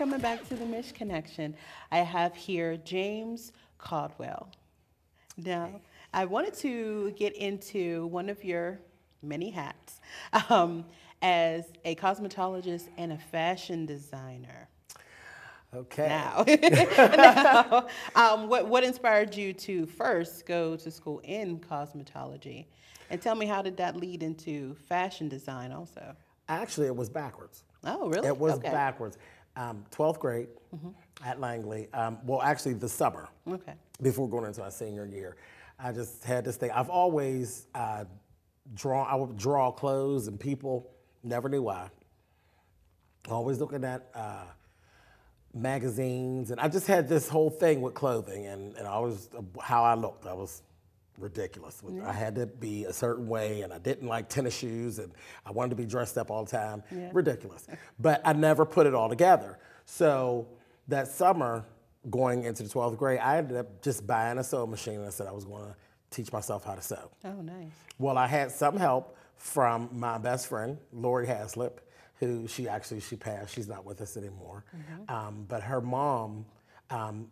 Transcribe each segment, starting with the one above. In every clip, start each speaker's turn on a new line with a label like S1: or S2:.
S1: coming back to the Mish Connection. I have here James Colwell. Now, I wanted to get into one of your many hats um, as a cosmetologist and a fashion designer.
S2: Okay.
S1: Now, now um, what, what inspired you to first go to school in cosmetology? And tell me, how did that lead into fashion design also?
S2: Actually, it was backwards.
S1: Oh, really?
S2: It was
S1: okay.
S2: backwards. Um, 12th grade at Langley. Um, well, actually, the summer
S1: Okay.
S2: before going into my senior year, I just had this thing. I've always uh, drawn. I would draw clothes and people. Never knew why. Always looking at uh, magazines, and I just had this whole thing with clothing, and and I was how I looked. I was ridiculous. I had to be a certain way, and I didn't like tennis shoes, and I wanted to be dressed up all the time. Ridiculous. But I never put it all together. So that summer, going into the 12th grade, I ended up just buying a sewing machine, and I said I was going to teach myself how to sew.
S1: Oh, nice.
S2: Well, I had some help from my best friend, Lori Haslip, who she actually she passed. She's not with us anymore. Um, but her mom um,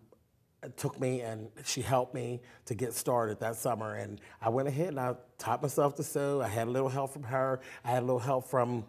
S2: took me and she helped me to get started that summer. And I went ahead and I taught myself to sew. I had a little help from her. I had a little help from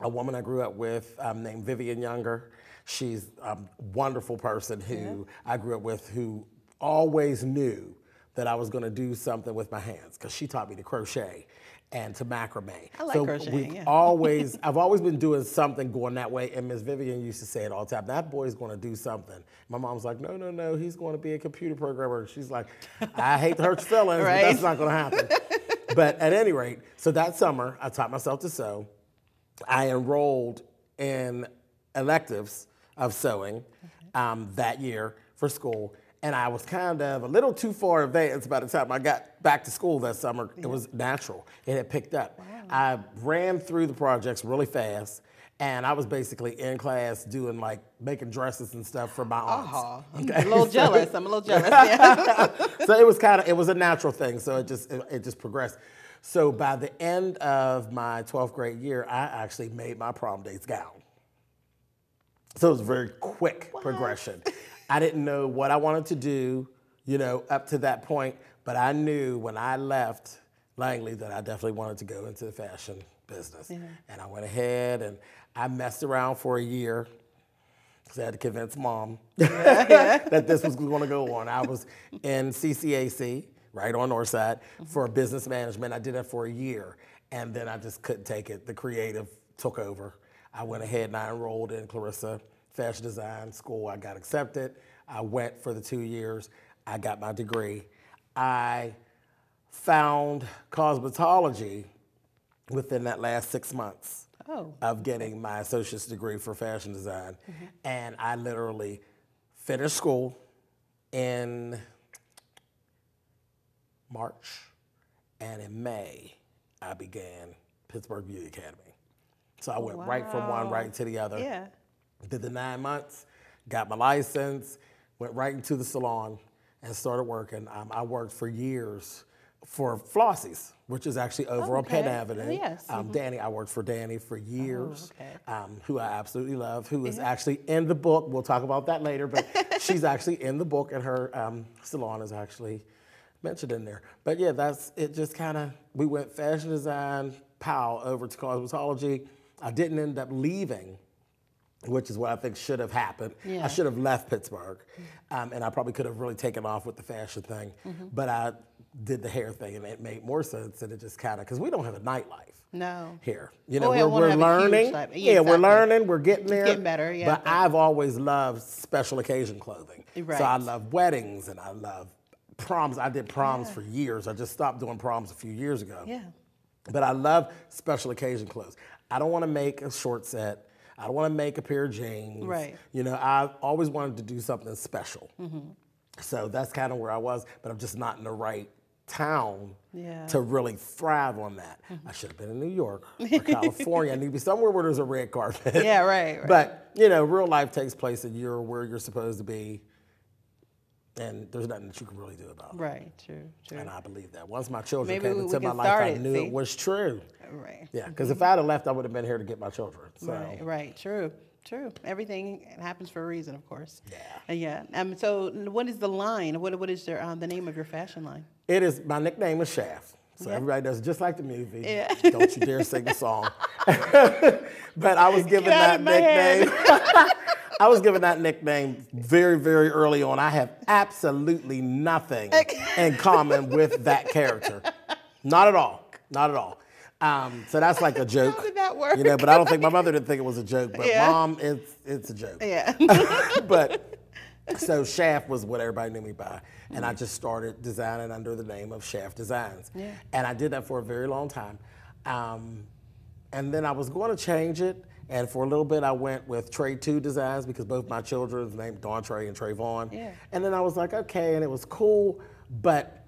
S2: a woman I grew up with um, named Vivian Younger. She's a wonderful person who I grew up with who always knew that I was going to do something with my hands because she taught me to crochet and to macrame.
S1: I like
S2: so
S1: crocheting,
S2: we've
S1: yeah.
S2: always, I've always been doing something going that way. And Miss Vivian used to say it all the time. That boy's going to do something. My mom's like, no, no, no, he's going to be a computer programmer. She's like, I hate to hurt your feelings,
S1: Right.
S2: but that's not going to happen. but at any rate, so that summer I taught myself to sew. I enrolled in electives of sewing um, that year for school. And I was kind of a little too far advanced by the time I got back to school that summer. It was natural. It had picked up. I ran through the projects really fast. And I was basically in class doing like making dresses and stuff for my aunts.
S1: Oh, I'm a little jealous. I'm a little jealous. Yeah.
S2: so it was kind of it was a natural thing so it just it, it just progressed so by the end of my 12th grade year i actually made my prom date's gown so it was a very quick progression i didn't know what i wanted to do you know up to that point but i knew when i left langley that i definitely wanted to go into the fashion business and i went ahead and i messed around for a year because I had to convince mom that this was going to go on. I was in CCAC, right on Northside, mm-hmm. for business management. I did that for a year, and then I just couldn't take it. The creative took over. I went ahead and I enrolled in Clarissa Fashion Design School. I got accepted. I went for the two years. I got my degree. I found cosmetology within that last six months
S1: Oh.
S2: of getting my associate's degree for fashion design. Mm-hmm. And I literally finished school in March, and in May, I began Pittsburgh Beauty Academy. So I oh, went right from one right to the other.
S1: Yeah.
S2: Did the nine months, got my license, went right into the salon, and started working. Um, I worked for years for Flossie's, which is actually over on Penn Avenue.
S1: Oh, yes.
S2: Um, Danny, I worked for Danny for years,
S1: okay.
S2: um, who I absolutely love, who is actually in the book. We'll talk about that later, but she's actually in the book, and her um, salon is actually mentioned in there. But yeah, that's it. Just kind of we went fashion design, pow, over to cosmetology. I didn't end up leaving which is what I think should have happened.
S1: Yeah.
S2: I should have left Pittsburgh, um, and I probably could have really taken off with the fashion thing. But I did the hair thing, and it made more sense. And it just kind of because we don't have a nightlife
S1: No.
S2: here. You know,
S1: Oh,
S2: we're, we're
S1: have a huge
S2: learning. Yeah,
S1: Yeah,
S2: we're
S1: exactly.
S2: learning. We're getting there.
S1: getting better, yeah,
S2: But
S1: but-
S2: I've always loved special occasion clothing.
S1: Right.
S2: So I love weddings, and I love proms. I did proms for years. I just stopped doing proms a few years ago.
S1: Yeah.
S2: But I love special occasion clothes. I don't want to make a short set. I don't want to make a pair of jeans.
S1: Right.
S2: You know, I've always wanted to do something special.
S1: Mm-hmm.
S2: So that's kind of where I was, but I'm just not in the right town
S1: Yeah. Mm-hmm.
S2: to really thrive on that. I should have been in New York or California. I need to be somewhere where there's a red carpet.
S1: Yeah, right, right.
S2: But, you know, real life takes place and you're where you're supposed to be. And there's nothing that you can really do about it.
S1: Right. True. True.
S2: And I believe that. Once my children
S1: Maybe
S2: came
S1: we-
S2: into
S1: we
S2: my life, I knew
S1: see?
S2: it was true.
S1: Right.
S2: Yeah, because if I'd have left, I would have been here to get my children. So
S1: Right, right, true. True. Everything happens for a reason, of course.
S2: Yeah.
S1: Uh, yeah. Um. So, what is the line? What What is your um, the name of your fashion line?
S2: It is my nickname is Shaft. So
S1: Yeah.
S2: everybody does just like the movie.
S1: Yeah.
S2: Don't you dare sing the song. but I was given that
S1: of my head.
S2: nickname. I was given that nickname very, very early on. I have absolutely nothing in common with that character. Not at all. Not at all. Um, so that's like a joke.
S1: How did that work?
S2: You know, but I don't think my mother didn't think it was a joke. But
S1: Yeah.
S2: mom, it's it's a joke
S1: Yeah.
S2: but so Shaft was what everybody knew me by, and I just started designing under the name of Shaft Designs.
S1: Yeah.
S2: And I did that for a very long time, um, and then I was going to change it, and for a little bit I went with Trey Two Designs because both my children's named Dawn Trey and Trayvon.
S1: Yeah.
S2: And then I was like, okay, and it was cool, but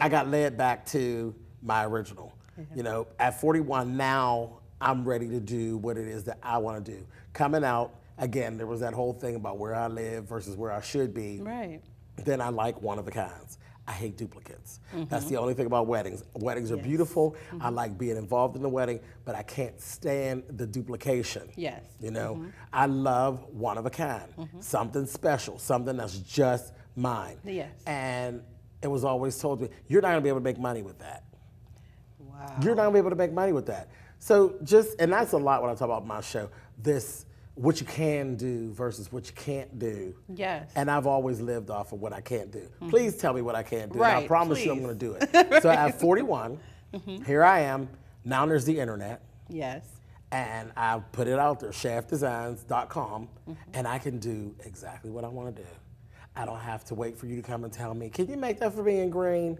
S2: I got led back to my original. Mm-hmm. You know, at 41 now, I'm ready to do what it is that I want to do. Coming out, again, there was that whole thing about where I live versus where I should be.
S1: right.
S2: Then I like one of the kinds. I hate duplicates. Mm-hmm. That's the only thing about weddings. Weddings are beautiful. Mm-hmm. I like being involved in the wedding, but I can't stand the duplication.
S1: Yes.
S2: You know, mm-hmm. I love one of a kind, something special, something that's just mine.
S1: Yes.
S2: And it was always told me, you're not gonna be able to make money with that.
S1: Wow.
S2: You're not gonna be able to make money with that. So just, and that's a lot when I talk about my show. This, what you can do versus what you can't do.
S1: Yes.
S2: And I've always lived off of what I can't do. Mm-hmm. Please tell me what I can't do. and I
S1: Right,
S2: promise you I'm gonna do it. so at 41, mm-hmm. here I am. Now there's the internet.
S1: yes.
S2: And I put it out there, shaftdesigns.com, mm-hmm. and I can do exactly what I want to do. I don't have to wait for you to come and tell me, can you make that for me in green?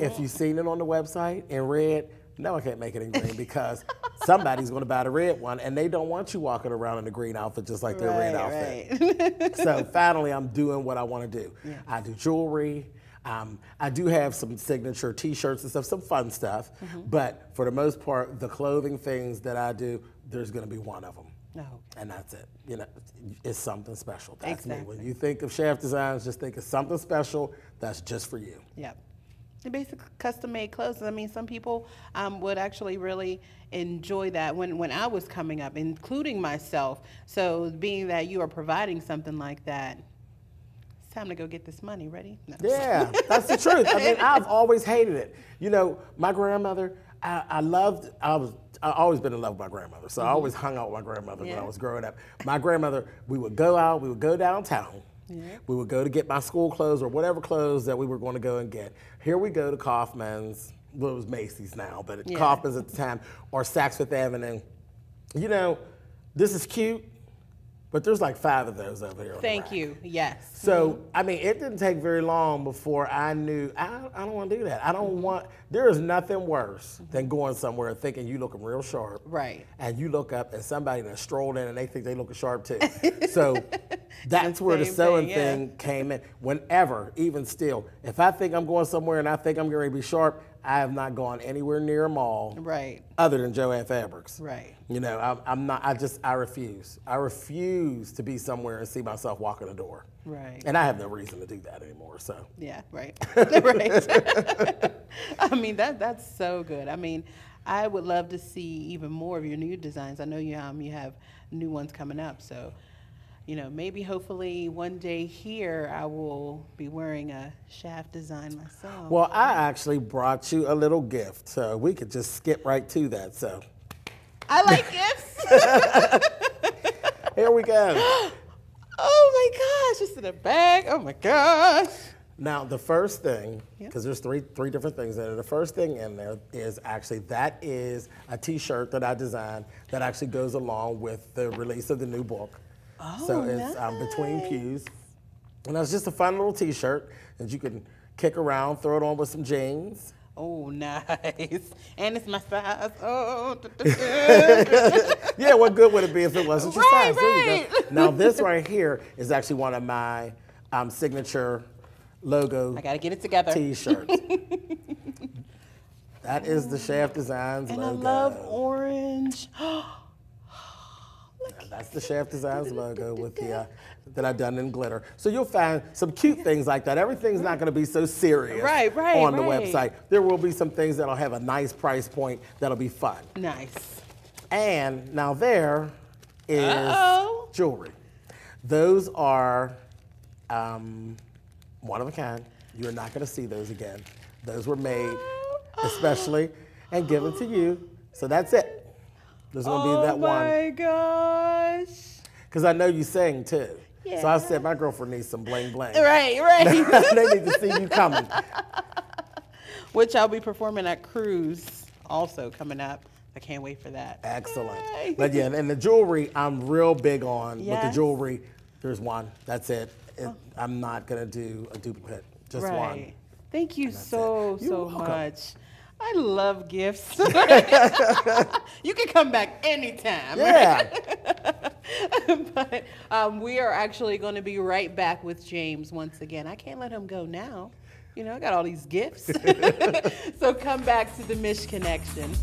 S2: If you've seen it on the website in red, no, I can't make it in green because somebody's going to buy the red one, and they don't want you walking around in a green outfit just like their red outfit
S1: Right.
S2: so finally, I'm doing what I want to do. I do jewelry. Um, I do have some signature T-shirts and stuff, some fun stuff.
S1: Mm-hmm.
S2: But for the most part, the clothing things that I do, there's going to be one of them,
S1: no.
S2: and that's it. You know, it's something special. That's me. When you think of Shaft Designs, just think of something special that's just for you.
S1: Yep. The basic custom made clothes. I mean, some people um, would actually really enjoy that when, when I was coming up, including myself. So, being that you are providing something like that, it's time to go get this money. Ready? No.
S2: Yeah, that's the truth. I mean, I've always hated it. You know, my grandmother, I, I loved, I was, I always been in love with my grandmother. So I always hung out with my grandmother when I
S1: Mm-hmm.
S2: Was growing up. My grandmother, we would go out, we would go downtown. We would go to get my school clothes or whatever clothes that we were going to go and get. Here we go to Kaufmann's, well, it was Macy's now, but
S1: Yeah.
S2: Kaufmann's at the time, or Saks Fifth Avenue. You know, this is cute, but there's like five of those over here.
S1: Thank you. Yes.
S2: So, mm-hmm. I mean, it didn't take very long before I knew I, I don't want to do that. I don't want, there is nothing worse mm-hmm. than going somewhere and thinking you looking real sharp.
S1: Right.
S2: And you look up and somebody that strolled in and they think they looking sharp too. so that's where the sewing
S1: thing, yeah.
S2: thing came in. Whenever, even still, if I think I'm going somewhere and I think I'm going to be sharp, I have not gone anywhere near a mall
S1: Right.
S2: other than Jo-Ann Fabrics.
S1: Right.
S2: You know, I'm, I'm not, I just, I refuse. I refuse to be somewhere and see myself walking the door.
S1: Right.
S2: And I have no reason to do that anymore. So
S1: Yeah, right. right. I mean that that's so good. I mean, I would love to see even more of your new designs. I know you um you have new ones coming up, so you know, maybe hopefully one day here I will be wearing a shaft design myself.
S2: well, I actually brought you a little gift, so we could just skip right to that. So
S1: I like gifts.
S2: here we go.
S1: oh my gosh, it's in a bag. Oh my gosh.
S2: Now the first thing, because there's three three different things in there. The first thing in there is actually that is a T-shirt that I designed that actually goes along with the release of the new book. So
S1: Oh,
S2: it's um, between pews, and it's just a fun little T-shirt that you can kick around, throw it on with some jeans.
S1: Oh, nice. And it's my size. Oh.
S2: Yeah, what good would it be if it wasn't your
S1: Right,
S2: size? There you go.
S1: right.
S2: Now this right here is actually one of my um, signature logo
S1: I gotta get it together.
S2: T-shirts. that is the Shaft Designs
S1: And
S2: logo.
S1: I love orange.
S2: That's the Shaft Designs logo with the uh, that I've done in glitter. So you'll find some cute things like that. Everything's not going to be so serious
S1: Right, right,
S2: on the
S1: right.
S2: website. There will be some things that'll have a nice price point that'll be fun.
S1: nice.
S2: And now there is
S1: Uh-oh.
S2: jewelry. Those are um, one of a kind. You're not going to see those again. Those were made especially and given to you. So that's it. There's going to
S1: oh
S2: be that one.
S1: my gosh.
S2: Because I know you sing too. So I said my girlfriend needs some bling bling.
S1: Right, right.
S2: they need to see you coming.
S1: Which I'll be performing at Cruise also coming up. I can't wait for that.
S2: Excellent.
S1: Yay.
S2: But yeah, and the jewelry, I'm real big on with the jewelry. There's one. That's it. It- I'm not gonna do a duplicate. Just
S1: right.
S2: one.
S1: Thank you so, so
S2: welcome.
S1: much. I love gifts. you can come back anytime.
S2: Yeah.
S1: but um, we are actually going to be right back with James once again. I can't let him go now. You know, I got all these gifts. so come back to the Mish Connection.